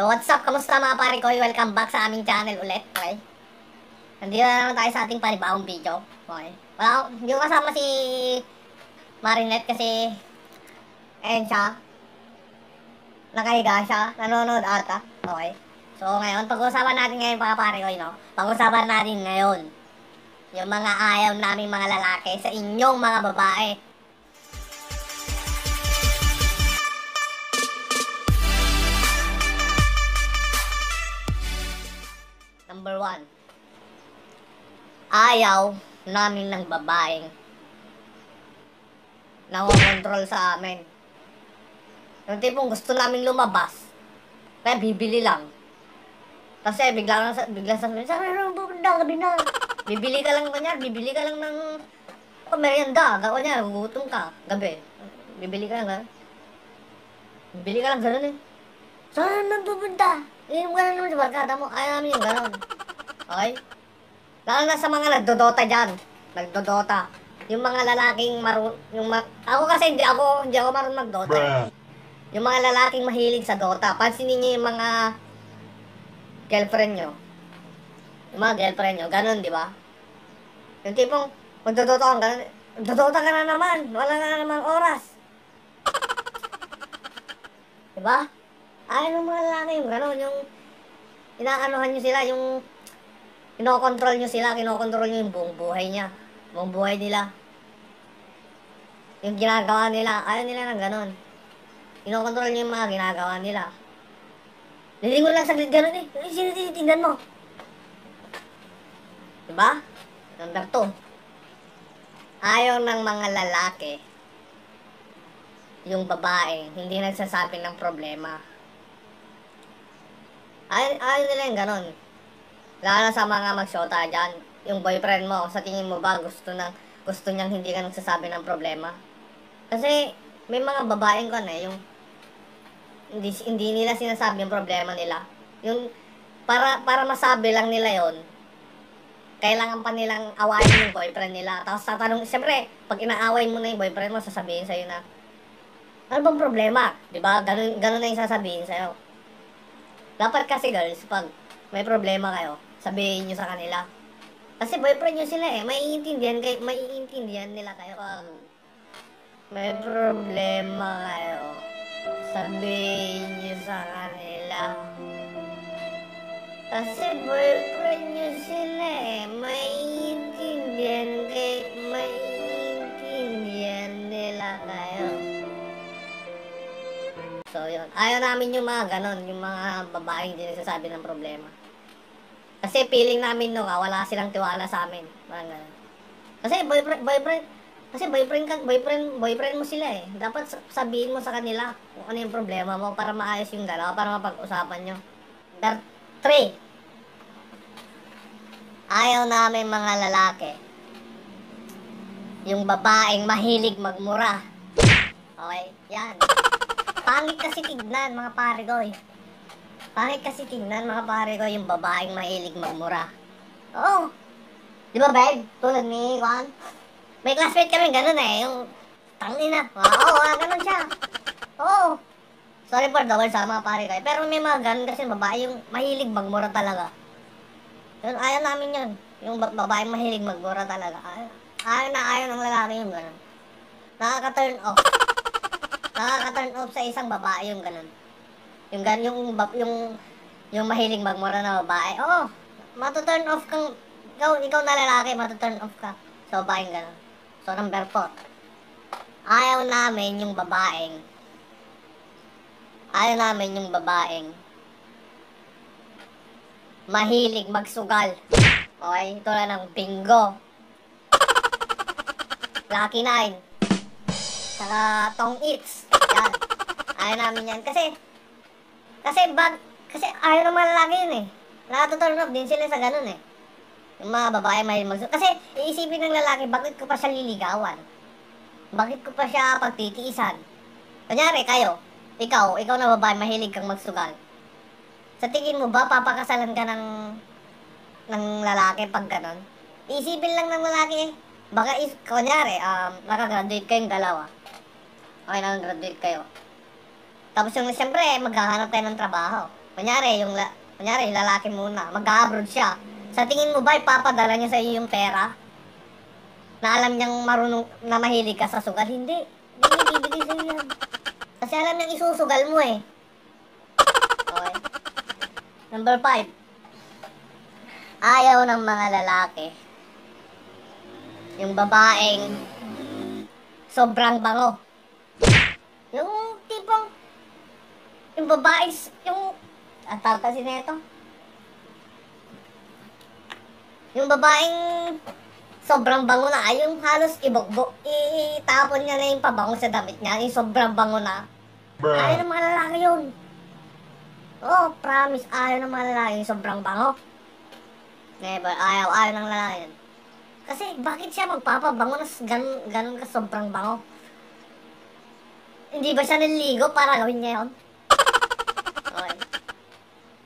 So what's up? Kamusta mga pare ko? Welcome back sa aming channel ulit. Okay? Nandito na naman tayo sa ating panibawang video. Okay? Wala, hindi ko kasama si Marinette kasi ayun siya. Nakahiga siya. Nanonood ata. Okay? So ngayon, pag-uusapan natin ngayon mga pare ko, no? Pag-uusapan natin ngayon yung mga ayaw naming mga lalaki sa inyong mga babae. Number one, ayaw namin ng babaeng nangokontrol sa amin. Yung tipong gusto namin lumabas, kaya bibili lang. Kasi bigla lang sa bigla sa sa ano pupunta gabi na. Bibili ka lang kanya, bibili ka lang ng oh, merienda, gawa niya, gugutom ka gabi. Bibili ka lang ha. Bibili ka lang ganun eh. Saan naman pupunta? Inom ka na naman sa barkada mo. Ayaw namin yung ganun. Okay? Lalo na sa mga nagdodota dyan. Nagdodota. Yung mga lalaking maru... Yung ma... Ako kasi hindi ako, hindi ako marunong magdota. Yung mga lalaking mahilig sa Dota. Pansinin niyo yung mga girlfriend nyo. Yung mga girlfriend nyo. Ganun, di ba? Yung tipong, magdodota ka, ganun. Magdodota ka na naman. Wala na naman oras. Di ba? Ayaw ng mga lalaki yung gano'n, yung inaanohan nyo sila, yung kinokontrol nyo sila, kinokontrol nyo yung buong buhay niya. Buong buhay nila. Yung ginagawa nila, ayaw nila ng gano'n. Kinokontrol nyo yung mga ginagawa nila. Lilingon lang saglit gano'n eh. Ay, sino tinitingnan mo? Diba? Number two. Ayaw ng mga lalaki yung babae hindi nagsasabi ng problema. Ayaw, ayaw nila yung ganon. Lalo na sa mga magsyota dyan. Yung boyfriend mo, sa tingin mo ba gusto, ng, gusto niyang hindi ka nagsasabi ng problema? Kasi may mga babaeng ko na yung hindi, hindi nila sinasabi yung problema nila. Yung para para masabi lang nila yon kailangan pa nilang awayin yung boyfriend nila. Tapos tatanong, siyempre, pag inaaway mo na yung boyfriend mo, sasabihin sa'yo na, ano bang problema? Ba? Ganun, ganun na yung sasabihin sa'yo. Dapat kasi girls, pag may problema kayo, sabihin nyo sa kanila. Kasi boyfriend nyo sila eh, maiintindihan kayo, maiintindihan nila kayo pag may problema kayo. Sabihin nyo sa kanila. Kasi boyfriend nyo sila eh, maiintindihan kayo, maiintindihan nila kayo. So, yun. Ayaw namin yung mga ganon, yung mga babaeng hindi nagsasabi ng problema. Kasi feeling namin no, ah, wala silang tiwala sa amin. Parang ganon. Kasi boyfriend, boyfriend, kasi boyfriend ka, boyfriend, boyfriend mo sila eh. Dapat sabihin mo sa kanila kung ano yung problema mo para maayos yung dalawa, para mapag-usapan nyo. Number 3. Ayaw namin mga lalaki. Yung babaeng mahilig magmura. Okay, yan. Pangit kasi tignan, mga pare ko eh. Pangit kasi tignan, mga pare ko, yung babaeng mahilig magmura. Oo. Di ba, babe? Tulad ni Juan. May classmate kami ganun eh, yung tangina. Oo, ah, ganun siya. Oo. Sorry for the words sa mga pare ko eh. Pero may mga ganun kasi babae yung mahilig magmura talaga. Yun, ayaw namin yun. Yung babae mahilig magmura talaga. Ayaw, ayaw na ayaw ng lalaki yung ganun. Nakaka-turn off nakaka-turn off sa isang babae yung ganun. Yung ganun, yung, yung, yung mahiling magmura na babae. Oo, oh, matuturn off kang, ikaw, ikaw na lalaki, matuturn off ka sa babaeng ganun. So, number 4. Ayaw namin yung babaeng, ayaw namin yung babaeng mahilig magsugal. Okay, ito na ng bingo. Lucky 9. Saka tong eats. Yan. Ayaw namin yan. Kasi, kasi bag, kasi ayaw naman lalaki yun eh. Nakatuturn off din sila sa ganun eh. Yung mga babae may mag Kasi iisipin ng lalaki, bakit ko pa siya liligawan? Bakit ko pa siya pagtitiisan? Kunyari, kayo, ikaw, ikaw na babae, mahilig kang magsugal. Sa tingin mo ba, papakasalan ka ng, ng lalaki pag ganun? Isipin lang ng lalaki eh. Baka, is, kunyari, um, nakagraduate kayong dalawa. Okay, nakagraduate kayo. Tapos yung, siyempre, maghahanap kayo ng trabaho. kunyari, yung, la, kunyari, yung lalaki muna, mag-abroad siya. Sa tingin mo ba, ipapadala niya sa iyo yung pera? Na alam niyang marunong, na mahilig ka sa sugal? Hindi. Hindi niya bibigay sa iyo yan. Kasi alam niyang isusugal mo eh. Okay. Number five. Ayaw ng mga lalaki. Yung babaeng sobrang bango. Yung tipong yung babae, yung ang tawag kasi na ito. Yung babaeng sobrang bango na, ay yung halos ibugbog, itapon niya na yung pabango sa damit niya, yung sobrang bango na. Ayaw ng mga lalaki yun. Oh, promise, ayaw ng mga lalaki yung sobrang bango. Never, ayaw, ayaw ng lalaki yun. Kasi bakit siya magpapabango na ganun, ganun ka sobrang bango? Hindi ba siya naliligo para gawin niya yun?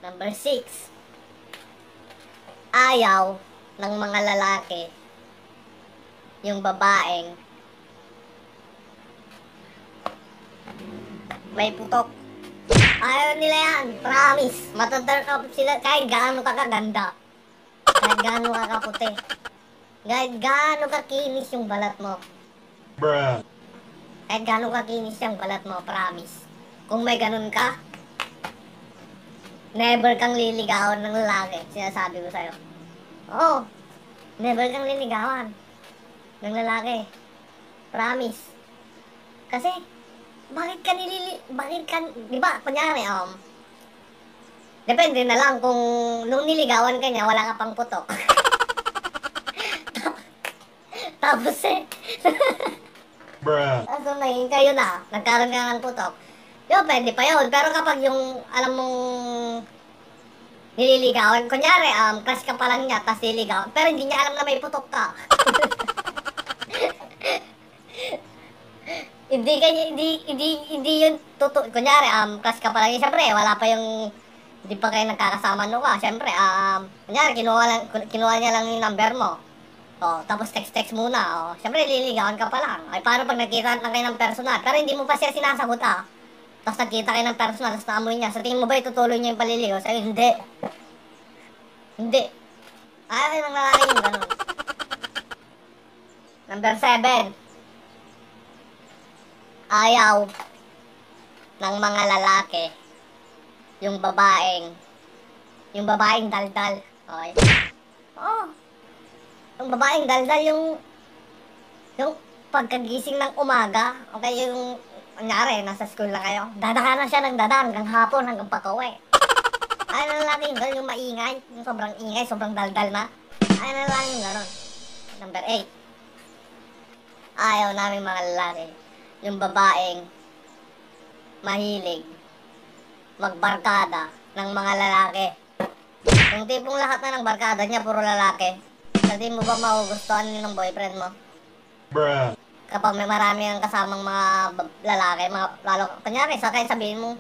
Number six. Ayaw ng mga lalaki yung babaeng may putok. Ayaw nila yan. Promise. Mataturn off sila kahit gaano ka kaganda. Kahit gaano ka kaputi. Kahit gaano kakinis yung balat mo. Bruh. Kahit gaano kakinis yung balat mo. Promise. Kung may ganun ka, never kang liligawan ng lalaki. Sinasabi ko sa'yo. Oo. Never kang liligawan ng lalaki. Promise. Kasi, bakit ka nilili... Bakit ka... Di ba, kunyari, um... Depende na lang kung nung niligawan ka niya, wala ka pang putok. Tapos eh, Bruh. Kaso naging kayo na, nagkaroon ka ng putok. Yo, pwede pa yun. Pero kapag yung, alam mong nililigawan, kunyari, um, crush ka pa lang niya, tapos nililigawan, pero hindi niya alam na may putok ka. hindi kanya, hindi, hindi, hindi yun totoo. Kunyari, um, crush ka pa lang niya, syempre, wala pa yung, hindi pa kayo nagkakasama ka. Syempre, um, kunyari, kinuha, lang, kinuha niya lang yung number mo. Oh, tapos text-text muna. Oh. Siyempre, liligawan ka pa lang. Ay, paano pag nagkita na kayo ng personal? Pero hindi mo pa siya sinasagot, ah. Tapos nagkita kayo ng personal, tapos naamoy niya. Sa tingin mo ba itutuloy niya yung paliligaw? Sabi, hindi. Hindi. Ayaw ng lalaki yung ganun. Number seven. Ayaw ng mga lalaki yung babaeng yung babaeng daldal. Okay? Oh, yung babaeng daldal yung yung pagkagising ng umaga, okay, yung kunyari, nasa school na kayo, dadaan na siya ng dadaan hanggang hapon, hanggang pag-uwi. Ayaw na lalaki yung yung maingay, yung sobrang ingay, sobrang daldal na. Ayaw na lalaki yung ganun. Number 8. Ayaw namin mga lalaki, yung babaeng mahilig magbarkada ng mga lalaki. Yung tipong lahat na ng barkada niya, puro lalaki. Hindi mo ba magugustuhan yun ng boyfriend mo? Bruh. Kapag may marami kang kasamang mga lalaki, mga lalo, kanyari, sa kaya sabihin mo,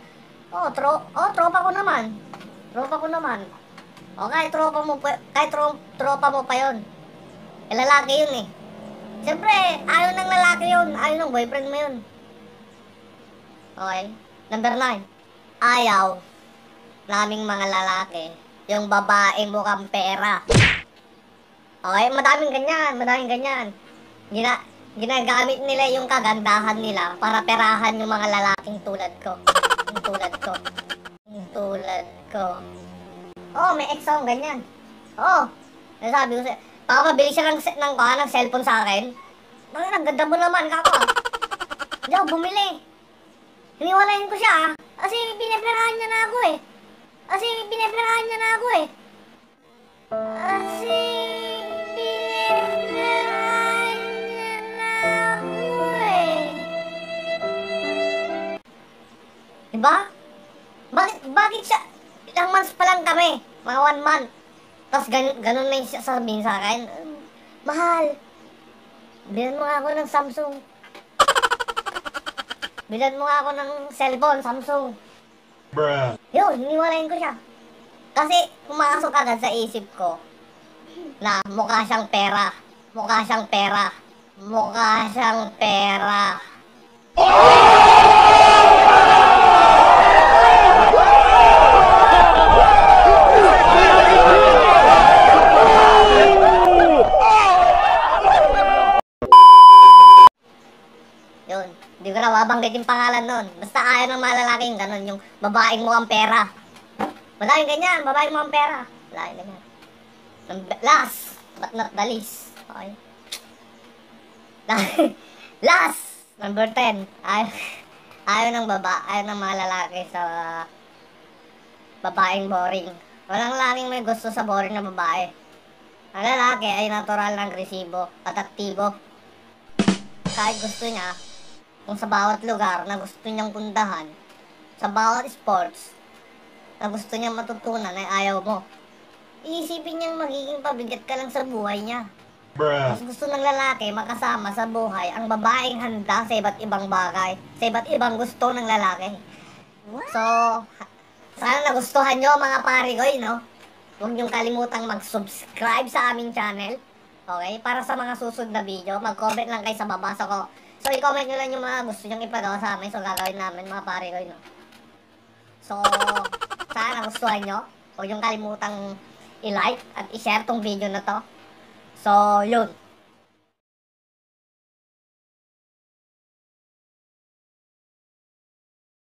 oh, tro, oh, tropa ko naman. Tropa ko naman. O kahit tropa mo, kahit tro, tropa mo pa yun. Eh, lalaki yun eh. Siyempre, ayaw ng lalaki yun. Ayaw ng boyfriend mo yun. Okay. Number 9. Ayaw naming mga lalaki yung babaeng mukhang pera. Okay, madaming ganyan, madaming ganyan. Gina, ginagamit nila yung kagandahan nila para perahan yung mga lalaking tulad ko. Yung tulad ko. Yung tulad ko. Oh, may ex akong ganyan. Oh, nasabi ko sa... Papabili siya ng, ng, ng, ng cellphone sa akin. Bakit ang ganda mo naman, kako. Hindi ako bumili. Hiniwalayin ko siya ah. Kasi pineperahan niya na ako eh. Kasi pineperahan niya na ako eh. Kasi Tapos ganun, ganun na yung sasabihin sa akin. Mahal. Bilan mo nga ako ng Samsung. Bilan mo nga ako ng cellphone, Samsung. Bruh. Yun, hiniwalayin ko siya. Kasi pumasok agad sa isip ko na mukha siyang pera. Mukha siyang pera. Mukha siyang pera. Din pangalan nun. Basta ayaw ng mga lalaki yung ganun, yung babaeng mo ang pera. Madaming ganyan, babaeng mo ang pera. Madaming ganyan. Number- Last, but not the least. Okay. Last, number 10. Ay, ayaw ng baba, ayaw ng mga lalaki sa babaeng boring. Walang lalaking may gusto sa boring na babae. Ang lalaki ay natural na agresibo at aktibo. Kahit gusto niya, kung sa bawat lugar na gusto niyang puntahan, sa bawat sports na gusto niyang matutunan ay ayaw mo. Iisipin niyang magiging pabigat ka lang sa buhay niya. Bruh. Mas gusto ng lalaki makasama sa buhay ang babaeng handa sa iba't ibang bagay, sa iba't ibang gusto ng lalaki. So, sana nagustuhan nyo mga parigoy, no? Huwag niyong kalimutang mag-subscribe sa aming channel. Okay? Para sa mga susunod na video, mag-comment lang kayo sa baba. So, ko, so i-comment nyo lang yung mga gusto nyong ipagawa sa amin. So, gagawin namin mga parigoy, no? So, sana nagustuhan nyo. Huwag niyong kalimutang i-like at i-share tong video na to. So, yun.